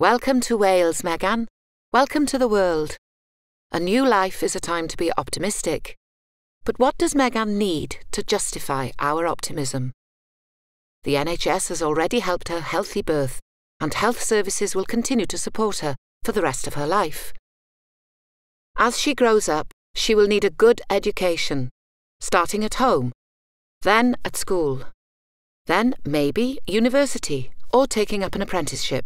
Welcome to Wales, Megan. Welcome to the world. A new life is a time to be optimistic. But what does Megan need to justify our optimism? The NHS has already helped her healthy birth, and health services will continue to support her for the rest of her life. As she grows up, she will need a good education, starting at home, then at school, then maybe university or taking up an apprenticeship.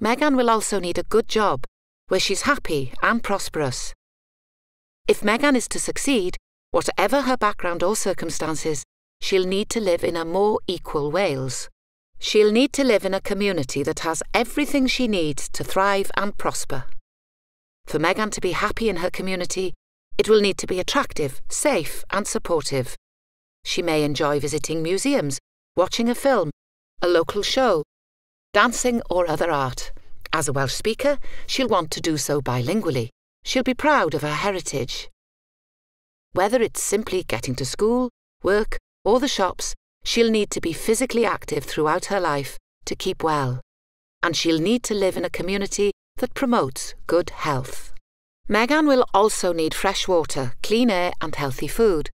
Megan will also need a good job where she's happy and prosperous. If Megan is to succeed, whatever her background or circumstances, she'll need to live in a more equal Wales. She'll need to live in a community that has everything she needs to thrive and prosper. For Megan to be happy in her community, it will need to be attractive, safe, and supportive. She may enjoy visiting museums, watching a film, a local show, dancing, or other art. As a Welsh speaker, she'll want to do so bilingually. She'll be proud of her heritage. Whether it's simply getting to school, work, or the shops, she'll need to be physically active throughout her life to keep well. And she'll need to live in a community that promotes good health. Megan will also need fresh water, clean air, and healthy food.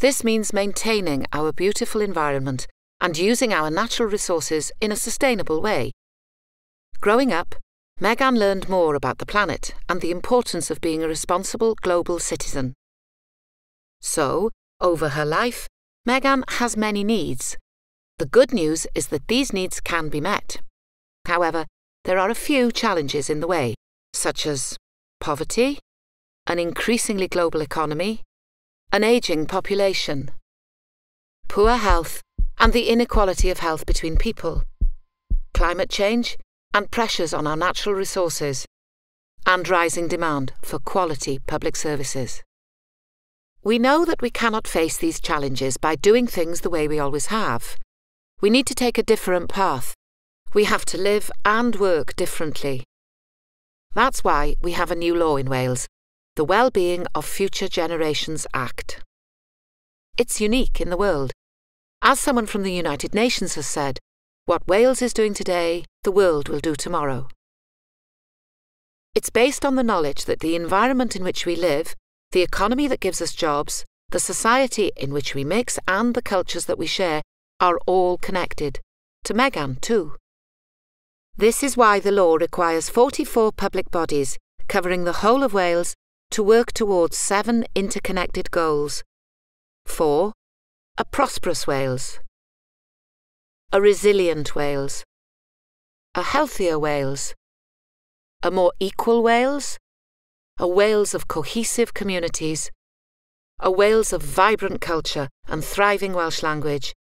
This means maintaining our beautiful environment and using our natural resources in a sustainable way. Growing up, Megan learned more about the planet and the importance of being a responsible global citizen. So, over her life, Megan has many needs. The good news is that these needs can be met. However, there are a few challenges in the way, such as poverty, an increasingly global economy, an ageing population, poor health, and the inequality of health between people, climate change, and pressures on our natural resources, and rising demand for quality public services. We know that we cannot face these challenges by doing things the way we always have. We need to take a different path we have to live and work differently. That's why we have a new law in Wales, the Wellbeing of Future Generations Act. It's unique in the world. As someone from the United Nations has said, what Wales is doing today, the world will do tomorrow. It's based on the knowledge that the environment in which we live, the economy that gives us jobs, the society in which we mix, and the cultures that we share are all connected. To Megan, too. This is why the law requires 44 public bodies covering the whole of Wales to work towards seven interconnected goals. 4. A prosperous Wales. A resilient Wales. A healthier Wales. A more equal Wales. A Wales of cohesive communities. A Wales of vibrant culture and thriving Welsh language.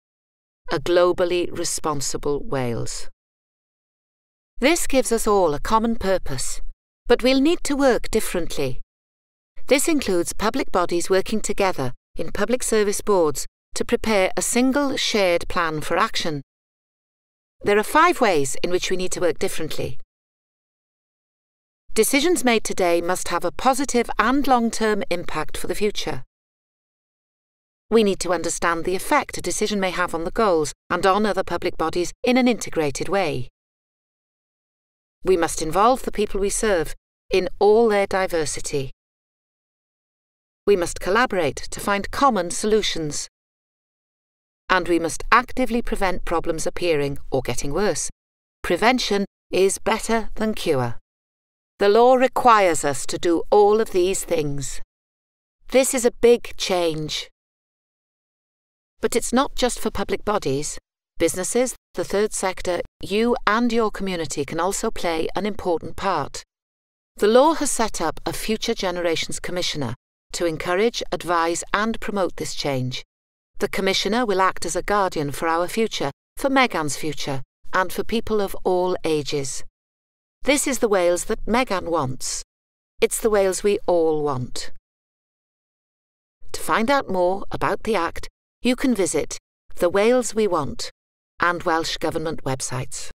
A globally responsible Wales. This gives us all a common purpose, but we'll need to work differently. This includes public bodies working together in public service boards to prepare a single shared plan for action. There are five ways in which we need to work differently. Decisions made today must have a positive and long-term impact for the future. We need to understand the effect a decision may have on the goals and on other public bodies in an integrated way. We must involve the people we serve in all their diversity. We must collaborate to find common solutions. And we must actively prevent problems appearing or getting worse. Prevention is better than cure. The law requires us to do all of these things. This is a big change. But it's not just for public bodies. Businesses, the third sector, you and your community can also play an important part. The law has set up a Future Generations Commissioner to encourage, advise, and promote this change. The Commissioner will act as a guardian for our future, for Megan's future, and for people of all ages. This is the Wales that Megan wants. It's the Wales we all want. To find out more about the Act, you can visit The Wales We Want and Welsh Government websites.